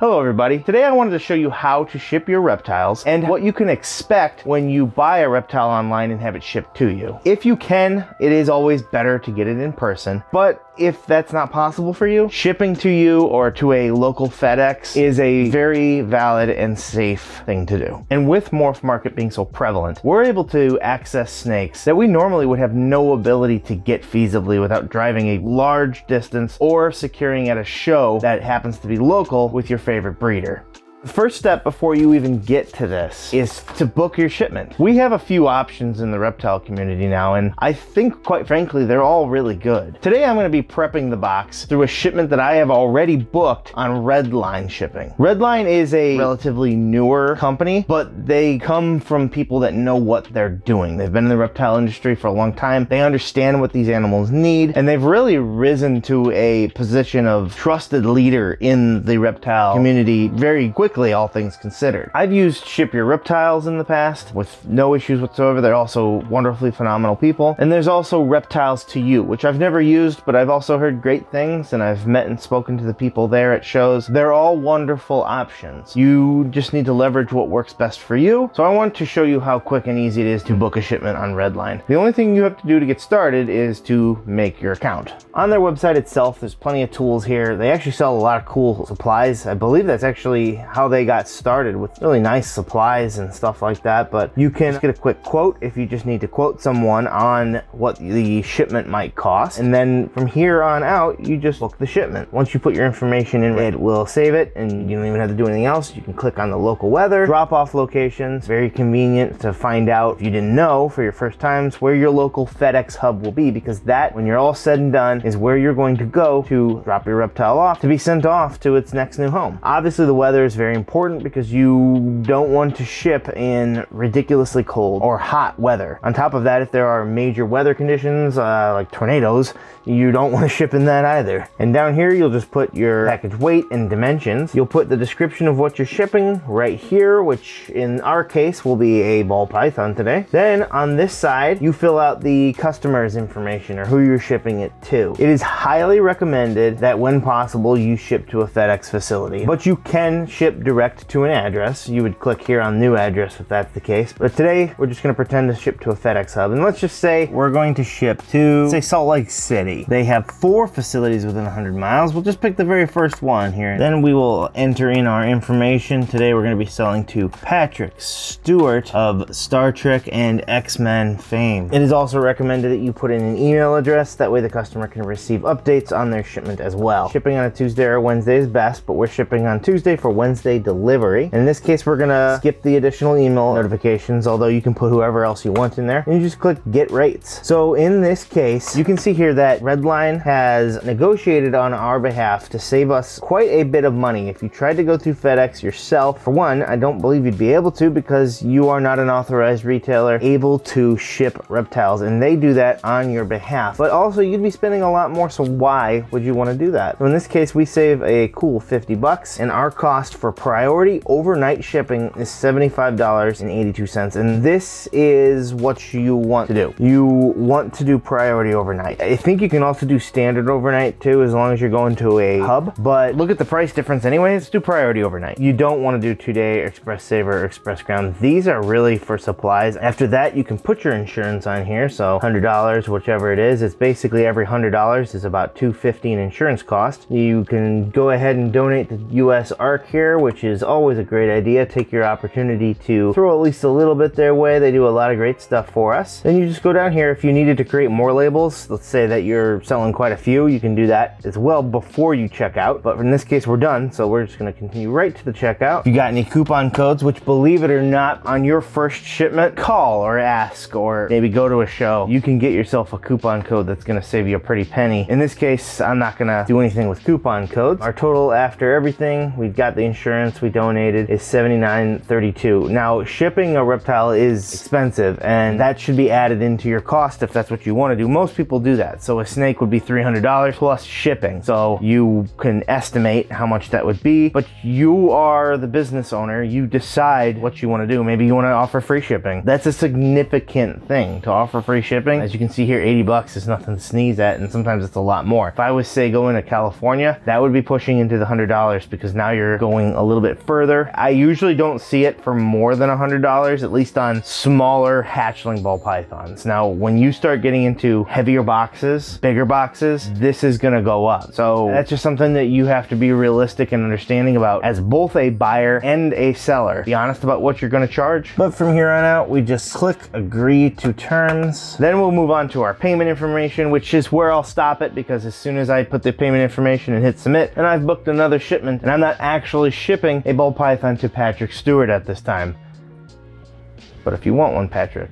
Hello everybody. Today I wanted to show you how to ship your reptiles and what you can expect when you buy a reptile online and have it shipped to you. If you can, it is always better to get it in person, but if that's not possible for you, shipping to you or to a local FedEx is a very valid and safe thing to do. And with Morph Market being so prevalent, we're able to access snakes that we normally would have no ability to get feasibly without driving a large distance or securing at a show that happens to be local with your favorite breeder. First step before you even get to this is to book your shipment. We have a few options in the reptile community now, and I think, quite frankly, they're all really good. Today, I'm going to be prepping the box through a shipment that I have already booked on Redline Shipping. Redline is a relatively newer company, but they come from people that know what they're doing. They've been in the reptile industry for a long time. They understand what these animals need, and they've really risen to a position of trusted leader in the reptile community very quickly quickly, all things considered. I've used Ship Your Reptiles in the past with no issues whatsoever. They're also wonderfully phenomenal people. And there's also Reptiles to You, which I've never used, but I've also heard great things and I've met and spoken to the people there at shows. They're all wonderful options. You just need to leverage what works best for you. So I want to show you how quick and easy it is to book a shipment on Redline. The only thing you have to do to get started is to make your account. On their website itself, there's plenty of tools here. They actually sell a lot of cool supplies. I believe that's actually how how they got started with really nice supplies and stuff like that. But you can get a quick quote if you just need to quote someone on what the shipment might cost. And then from here on out, you just book the shipment. Once you put your information in, it will save it and you don't even have to do anything else. You can click on the local weather, drop off locations, very convenient to find out if you didn't know for your first times where your local FedEx hub will be because that, when you're all said and done, is where you're going to go to drop your reptile off to be sent off to its next new home. Obviously the weather is very important because you don't want to ship in ridiculously cold or hot weather. On top of that, if there are major weather conditions uh, like tornadoes, you don't want to ship in that either. And down here, you'll just put your package weight and dimensions. You'll put the description of what you're shipping right here, which in our case will be a ball python today. Then on this side, you fill out the customer's information or who you're shipping it to. It is highly recommended that when possible, you ship to a FedEx facility, but you can ship direct to an address. You would click here on new address if that's the case. But today we're just gonna pretend to ship to a FedEx hub. And let's just say we're going to ship to, say, Salt Lake City. They have four facilities within 100 miles. We'll just pick the very first one here. Then we will enter in our information. Today we're gonna be selling to Patrick Stewart of Star Trek and X-Men fame. It is also recommended that you put in an email address. That way the customer can receive updates on their shipment as well. Shipping on a Tuesday or Wednesday is best, but we're shipping on Tuesday for Wednesday delivery. And in this case, we're gonna skip the additional email notifications, although you can put whoever else you want in there. And you just click get rates. So in this case, you can see here that Redline has negotiated on our behalf to save us quite a bit of money. If you tried to go through FedEx yourself, for one, I don't believe you'd be able to because you are not an authorized retailer able to ship reptiles and they do that on your behalf. But also you'd be spending a lot more, so why would you want to do that? So in this case, we save a cool 50 bucks and our cost for priority overnight shipping is $75.82. And this is what you want to do. You want to do priority overnight. I think you can also do standard overnight too, as long as you're going to a hub. But look at the price difference anyways. Do priority overnight. You don't want to do two day express saver or express ground. These are really for supplies. After that, you can put your insurance on here. So $100, whichever it is, it's basically every $100 is about 250 in insurance cost. You can go ahead and donate to USARK here, which is always a great idea. Take your opportunity to throw at least a little bit their way. They do a lot of great stuff for us. Then you just go down here. If you needed to create more labels, let's say that you're selling quite a few, you can do that as well before you check out. But in this case, we're done. So we're just gonna continue right to the checkout. If you got any coupon codes, which believe it or not, on your first shipment, call or ask or maybe go to a show. You can get yourself a coupon code that's gonna save you a pretty penny. In this case, I'm not gonna do anything with coupon codes. Our total after everything, we've got the insurance insurance we donated is $79.32. Now, shipping a reptile is expensive and that should be added into your cost if that's what you want to do. Most people do that. So a snake would be $300 plus shipping. So you can estimate how much that would be, but you are the business owner. You decide what you want to do. Maybe you want to offer free shipping. That's a significant thing to offer free shipping. As you can see here, 80 bucks is nothing to sneeze at, and sometimes it's a lot more. If I was say going to California, that would be pushing into the $100 because now you're going a little bit further. I usually don't see it for more than $100, at least on smaller hatchling ball pythons. Now, when you start getting into heavier boxes, bigger boxes, this is gonna go up. So that's just something that you have to be realistic and understanding about as both a buyer and a seller. Be honest about what you're gonna charge. But from here on out, we just click agree to terms. Then we'll move on to our payment information, which is where I'll stop it because as soon as I put the payment information and hit submit, and I've booked another shipment, and I'm not actually shipping a ball python to Patrick Stewart at this time. But if you want one, Patrick,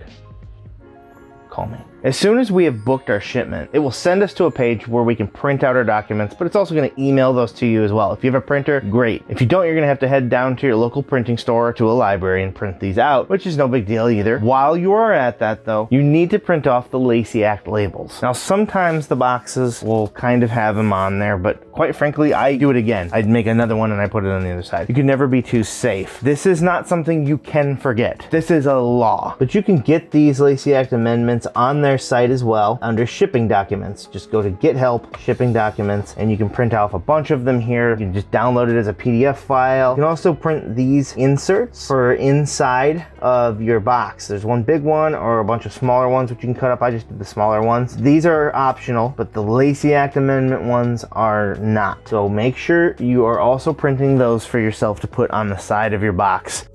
call me. As soon as we have booked our shipment, it will send us to a page where we can print out our documents, but it's also going to email those to you as well. If you have a printer, great. If you don't, you're going to have to head down to your local printing store or to a library and print these out, which is no big deal either. While you are at that though, you need to print off the Lacey Act labels. Now, sometimes the boxes will kind of have them on there, but quite frankly, I do it again. I'd make another one and I put it on the other side. You can never be too safe. This is not something you can forget. This is a law, but you can get these Lacey Act amendments on their site as well under shipping documents. Just go to get help, shipping documents, and you can print off a bunch of them here. You can just download it as a PDF file. You can also print these inserts for inside of your box. There's one big one or a bunch of smaller ones which you can cut up. I just did the smaller ones. These are optional, but the Lacey Act Amendment ones are not. So make sure you are also printing those for yourself to put on the side of your box.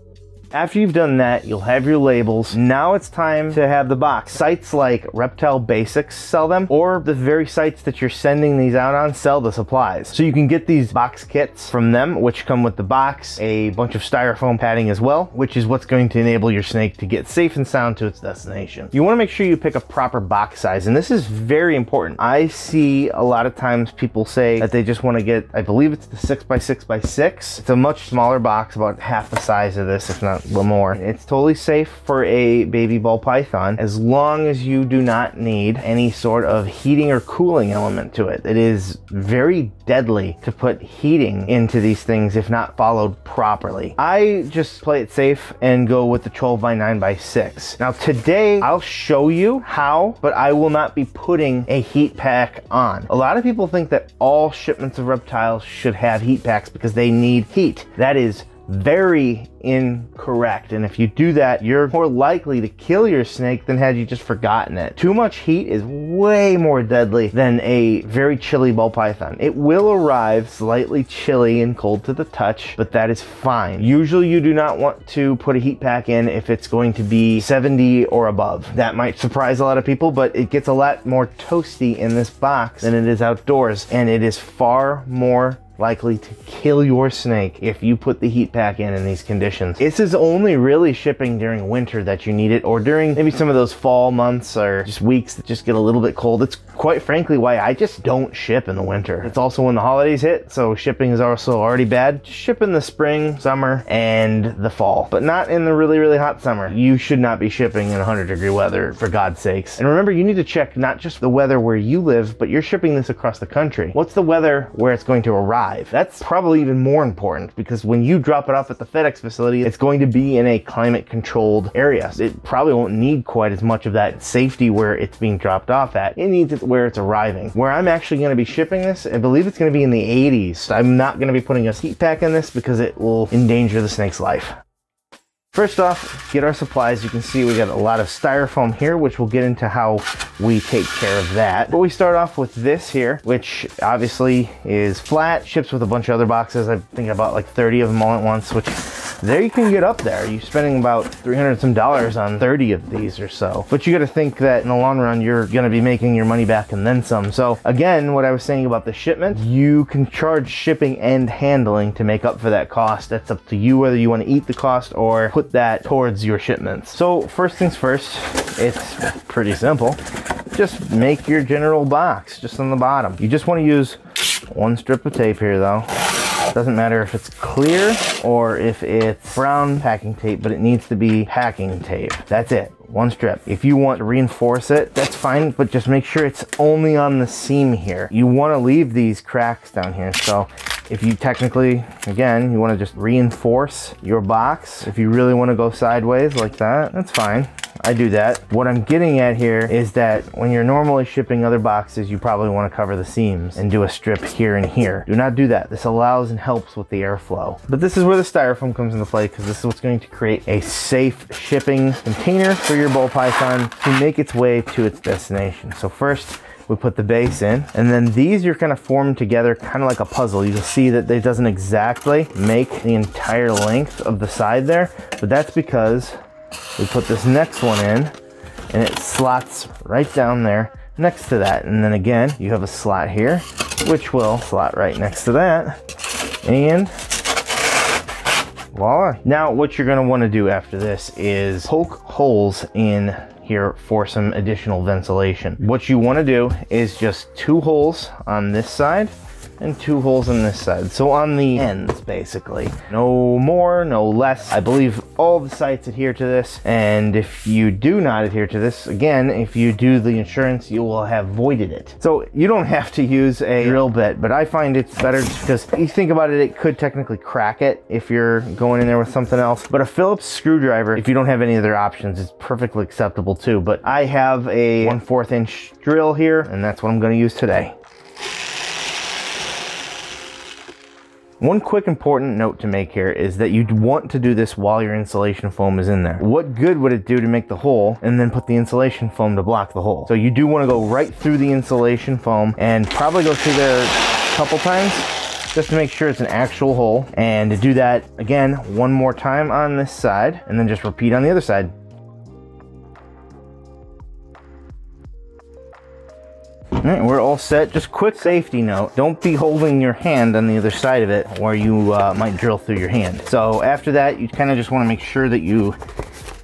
After you've done that, you'll have your labels. Now it's time to have the box. Sites like Reptile Basics sell them, or the very sites that you're sending these out on sell the supplies. So you can get these box kits from them, which come with the box, a bunch of styrofoam padding as well, which is what's going to enable your snake to get safe and sound to its destination. You wanna make sure you pick a proper box size, and this is very important. I see a lot of times people say that they just wanna get, I believe it's the six by six by six. It's a much smaller box, about half the size of this, if not more. It's totally safe for a baby ball python as long as you do not need any sort of heating or cooling element to it. It is very deadly to put heating into these things if not followed properly. I just play it safe and go with the 12 by 9 by 6. Now today I'll show you how, but I will not be putting a heat pack on. A lot of people think that all shipments of reptiles should have heat packs because they need heat. That is very incorrect. And if you do that, you're more likely to kill your snake than had you just forgotten it. Too much heat is way more deadly than a very chilly ball python. It will arrive slightly chilly and cold to the touch, but that is fine. Usually you do not want to put a heat pack in if it's going to be 70 or above. That might surprise a lot of people, but it gets a lot more toasty in this box than it is outdoors. And it is far more likely to kill your snake if you put the heat pack in in these conditions. This is only really shipping during winter that you need it or during maybe some of those fall months or just weeks that just get a little bit cold. It's quite frankly why I just don't ship in the winter. It's also when the holidays hit, so shipping is also already bad. Just ship in the spring, summer, and the fall, but not in the really, really hot summer. You should not be shipping in 100 degree weather, for God's sakes. And remember, you need to check not just the weather where you live, but you're shipping this across the country. What's the weather where it's going to arrive? That's probably even more important because when you drop it off at the FedEx facility, it's going to be in a climate controlled area. It probably won't need quite as much of that safety where it's being dropped off at. It needs it where it's arriving. Where I'm actually going to be shipping this, I believe it's going to be in the 80s. I'm not going to be putting a heat pack in this because it will endanger the snake's life. First off, get our supplies. You can see we got a lot of styrofoam here, which we'll get into how we take care of that. But we start off with this here, which obviously is flat, ships with a bunch of other boxes. I think I bought like 30 of them all at once, which there you can get up there. You're spending about 300 some dollars on 30 of these or so. But you got to think that in the long run, you're going to be making your money back and then some. So again, what I was saying about the shipment, you can charge shipping and handling to make up for that cost. That's up to you whether you want to eat the cost or put that towards your shipments. So first things first, it's pretty simple. Just make your general box just on the bottom. You just want to use one strip of tape here though. Doesn't matter if it's clear or if it's brown packing tape, but it needs to be packing tape. That's it one strip. If you want to reinforce it, that's fine, but just make sure it's only on the seam here. You want to leave these cracks down here. So if you technically, again, you want to just reinforce your box. If you really want to go sideways like that, that's fine. I do that. What I'm getting at here is that when you're normally shipping other boxes, you probably want to cover the seams and do a strip here and here. Do not do that. This allows and helps with the airflow. But this is where the styrofoam comes into play because this is what's going to create a safe shipping container for your ball python to make its way to its destination. So first, we put the base in and then these are kind of formed together kind of like a puzzle you can see that it doesn't exactly make the entire length of the side there but that's because we put this next one in and it slots right down there next to that. And then again, you have a slot here, which will slot right next to that. And voila. Now what you're gonna wanna do after this is poke holes in here for some additional ventilation. What you wanna do is just two holes on this side and two holes on this side. So on the ends, basically. No more, no less. I believe all the sites adhere to this. And if you do not adhere to this, again, if you do the insurance, you will have voided it. So you don't have to use a drill bit, but I find it's better because you think about it, it could technically crack it if you're going in there with something else. But a Phillips screwdriver, if you don't have any other options, is perfectly acceptable too. But I have a 1 4th inch drill here, and that's what I'm gonna use today. One quick important note to make here is that you'd want to do this while your insulation foam is in there. What good would it do to make the hole and then put the insulation foam to block the hole? So you do want to go right through the insulation foam and probably go through there a couple times just to make sure it's an actual hole. And to do that again, one more time on this side and then just repeat on the other side. All right, we're all set. Just quick safety note. Don't be holding your hand on the other side of it or you uh, might drill through your hand. So after that, you kind of just want to make sure that you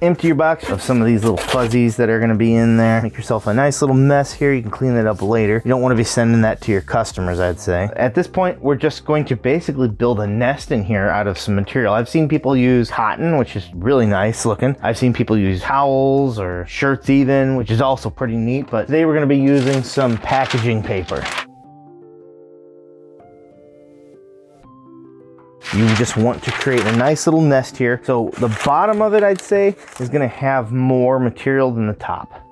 empty your box of some of these little fuzzies that are to be in there. Make yourself a nice little mess here. You can clean that up later. You don't want to be sending that to your customers, I'd say. At this point, we're just going to basically build a nest in here out of some material. I've seen people use cotton, which is really nice looking. I've seen people use towels or shirts even, which is also pretty neat. But today we're to be using some packaging paper. You just want to create a nice little nest here. So the bottom of it, I'd say, is gonna have more material than the top.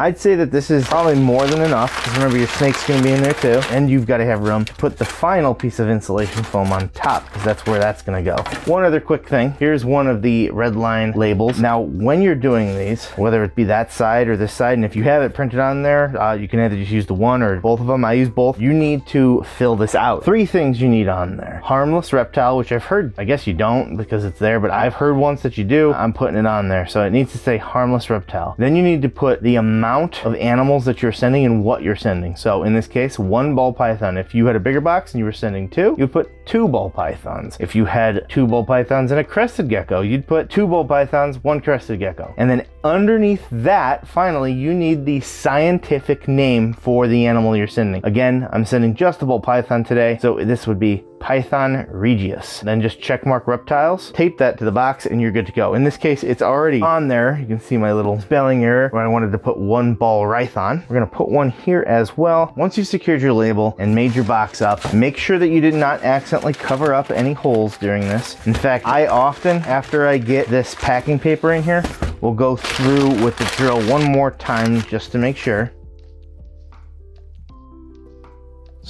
I'd say that this is probably more than enough because remember your snake's gonna be in there too and you've got to have room to put the final piece of insulation foam on top because that's where that's gonna go. One other quick thing, here's one of the Redline labels. Now when you're doing these, whether it be that side or this side, and if you have it printed on there, uh, you can either just use the one or both of them. I use both. You need to fill this out. Three things you need on there. Harmless reptile, which I've heard, I guess you don't because it's there, but I've heard once that you do. I'm putting it on there. So it needs to say harmless reptile. Then you need to put the amount amount of animals that you're sending and what you're sending. So in this case, one ball python. If you had a bigger box and you were sending two, you put two ball pythons. If you had two ball pythons and a crested gecko, you'd put two ball pythons, one crested gecko. And then underneath that, finally, you need the scientific name for the animal you're sending. Again, I'm sending just a ball python today, so this would be Python regius. Then just check mark reptiles, tape that to the box, and you're good to go. In this case, it's already on there. You can see my little spelling error where I wanted to put one ball Rhython. We're gonna put one here as well. Once you've secured your label and made your box up, make sure that you did not accidentally cover up any holes during this. In fact, I often, after I get this packing paper in here, will go through with the drill one more time just to make sure.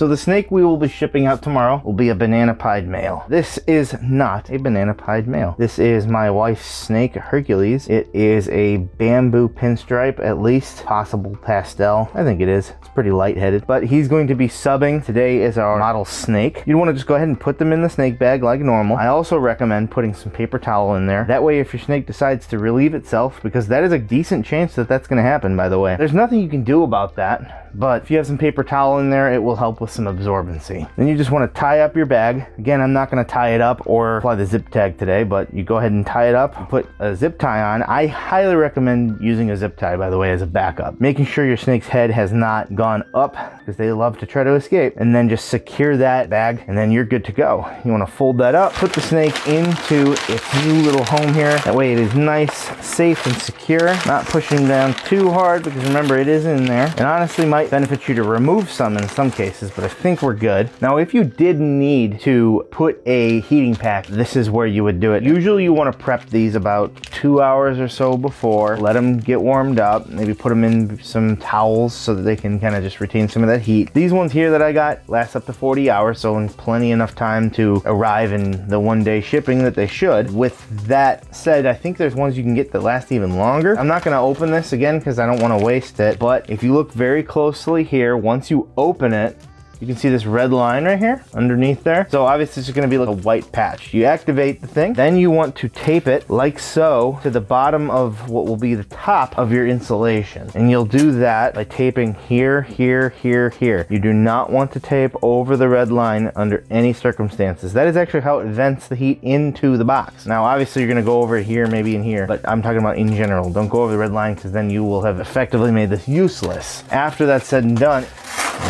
So the snake we will be shipping out tomorrow will be a banana pied male. This is not a banana pied male. This is my wife's snake, Hercules. It is a bamboo pinstripe, at least, possible pastel. I think it is. It's pretty light-headed, but he's going to be subbing. Today is our model snake. You'd want to just go ahead and put them in the snake bag like normal. I also recommend putting some paper towel in there. That way, if your snake decides to relieve itself, because that is a decent chance that that's going to happen, by the way. There's nothing you can do about that, but if you have some paper towel in there, it will help with some absorbency. Then you just want to tie up your bag. Again, I'm not going to tie it up or apply the zip tag today, but you go ahead and tie it up, put a zip tie on. I highly recommend using a zip tie, by the way, as a backup. Making sure your snake's head has not gone up, because they love to try to escape. And then just secure that bag and then you're good to go. You want to fold that up, put the snake into its new little home here. That way it is nice, safe, and secure. Not pushing down too hard because remember it is in there. And honestly might benefit you to remove some in some cases, but I think we're good. Now if you did need to put a heating pack, this is where you would do it. Usually you want to prep these about two hours or so before. Let them get warmed up. Maybe put them in some towels so that they can kind of just retain some of that heat. These ones here that I got last up to 40 hours, so in plenty enough time to arrive in the one day shipping that they should. With that said, I think there's ones you can get that last even longer. I'm not gonna open this again because I don't wanna waste it, but if you look very closely here, once you open it, you can see this red line right here underneath there. So obviously it's gonna be like a white patch. You activate the thing, then you want to tape it like so to the bottom of what will be the top of your insulation. And you'll do that by taping here, here, here, here. You do not want to tape over the red line under any circumstances. That is actually how it vents the heat into the box. Now obviously you're gonna go over here, maybe in here, but I'm talking about in general. Don't go over the red line because then you will have effectively made this useless. After that's said and done,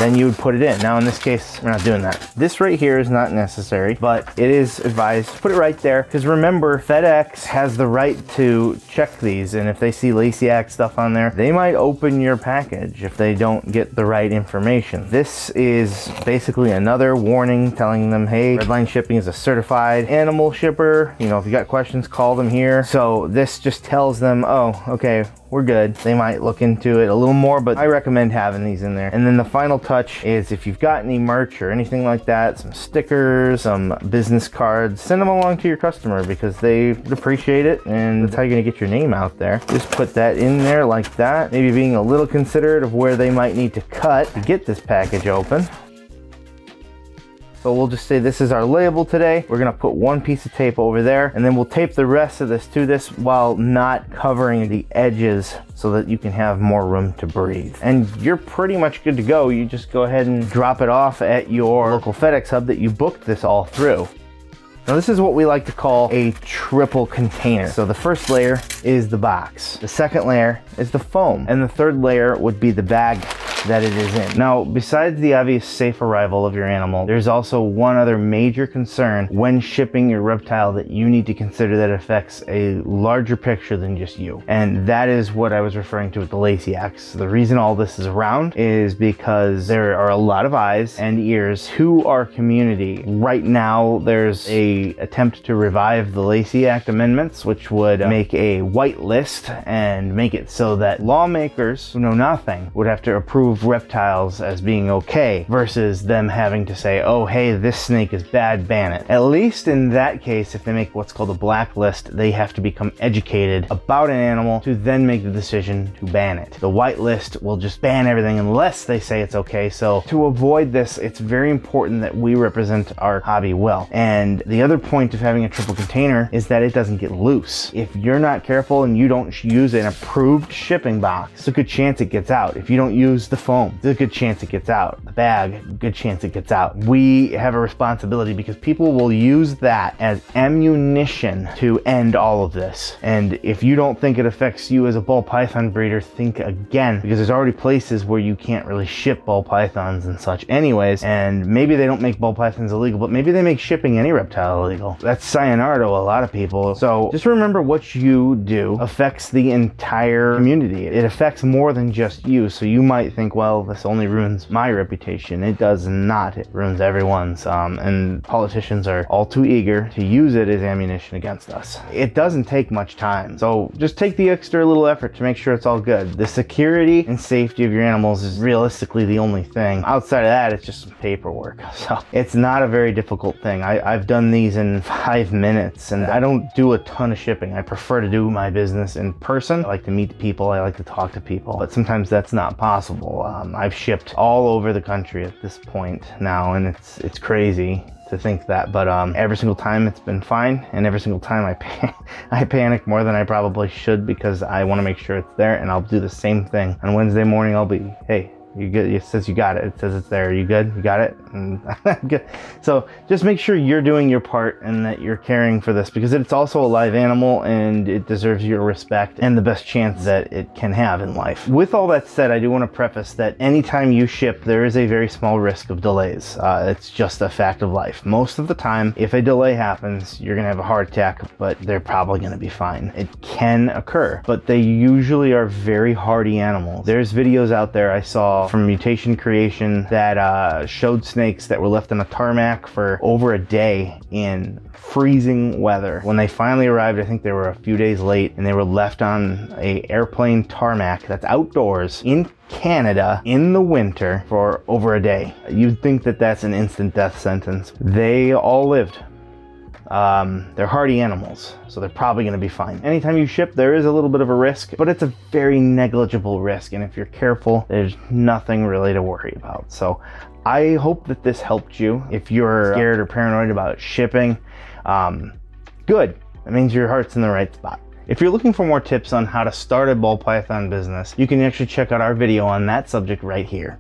then you would put it in. Now in this case, we're not doing that. This right here is not necessary, but it is advised to put it right there because remember FedEx has the right to check these and if they see Lacey-Act stuff on there, they might open your package if they don't get the right information. This is basically another warning telling them, hey, Redline Shipping is a certified animal shipper. You know, if you got questions, call them here. So this just tells them, oh, okay, we're good. They might look into it a little more, but I recommend having these in there. And then the final touch is if you've got any merch or anything like that, some stickers, some business cards, send them along to your customer because they appreciate it and that's how you're gonna get your name out there. Just put that in there like that. Maybe being a little considerate of where they might need to cut to get this package open. So we'll just say this is our label today. We're gonna put one piece of tape over there and then we'll tape the rest of this to this while not covering the edges so that you can have more room to breathe. And you're pretty much good to go. You just go ahead and drop it off at your local FedEx hub that you booked this all through. Now this is what we like to call a triple container. So the first layer is the box. The second layer is the foam. And the third layer would be the bag that it is in. Now, besides the obvious safe arrival of your animal, there's also one other major concern when shipping your reptile that you need to consider that affects a larger picture than just you. And that is what I was referring to with the Lacey-Acts. The reason all this is around is because there are a lot of eyes and ears who our community. Right now, there's a attempt to revive the Lacey-Act amendments, which would make a white list and make it so that lawmakers who know nothing would have to approve reptiles as being okay versus them having to say, oh, hey, this snake is bad, ban it. At least in that case, if they make what's called a blacklist, they have to become educated about an animal to then make the decision to ban it. The whitelist will just ban everything unless they say it's okay. So to avoid this, it's very important that we represent our hobby well. And the other point of having a triple container is that it doesn't get loose. If you're not careful and you don't use an approved shipping box, it's a good chance it gets out. If you don't use the foam, there's a good chance it gets out. The bag, good chance it gets out. We have a responsibility because people will use that as ammunition to end all of this. And if you don't think it affects you as a ball python breeder, think again because there's already places where you can't really ship ball pythons and such anyways. And maybe they don't make ball pythons illegal, but maybe they make shipping any reptile illegal. That's sayonara to a lot of people. So just remember what you do affects the entire community. It affects more than just you. So you might think, well, this only ruins my reputation. It does not. It ruins everyone's. Um, and politicians are all too eager to use it as ammunition against us. It doesn't take much time. So just take the extra little effort to make sure it's all good. The security and safety of your animals is realistically the only thing. Outside of that, it's just some paperwork. So it's not a very difficult thing. I, I've done these in five minutes and I don't do a ton of shipping. I prefer to do my business in person. I like to meet people. I like to talk to people, but sometimes that's not possible. Um, I've shipped all over the country at this point now, and it's it's crazy to think that. But um, every single time it's been fine, and every single time I pan I panic more than I probably should because I want to make sure it's there, and I'll do the same thing on Wednesday morning. I'll be, hey, You good? It says you got it. It says it's there. You good? You got it? And good. So just make sure you're doing your part and that you're caring for this because it's also a live animal and it deserves your respect and the best chance that it can have in life. With all that said, I do want to preface that anytime you ship, there is a very small risk of delays. Uh, it's just a fact of life. Most of the time, if a delay happens, you're going to have a heart attack, but they're probably going to be fine. It can occur, but they usually are very hardy animals. There's videos out there I saw from Mutation Creation that uh, showed snakes that were left on a tarmac for over a day in freezing weather. When they finally arrived, I think they were a few days late and they were left on a airplane tarmac that's outdoors in Canada in the winter for over a day. You'd think that that's an instant death sentence. They all lived. Um, they're hardy animals, so they're probably going to be fine. Anytime you ship, there is a little bit of a risk, but it's a very negligible risk. And if you're careful, there's nothing really to worry about. So I hope that this helped you. If you're scared or paranoid about shipping, um, good. That means your heart's in the right spot. If you're looking for more tips on how to start a ball python business, you can actually check out our video on that subject right here.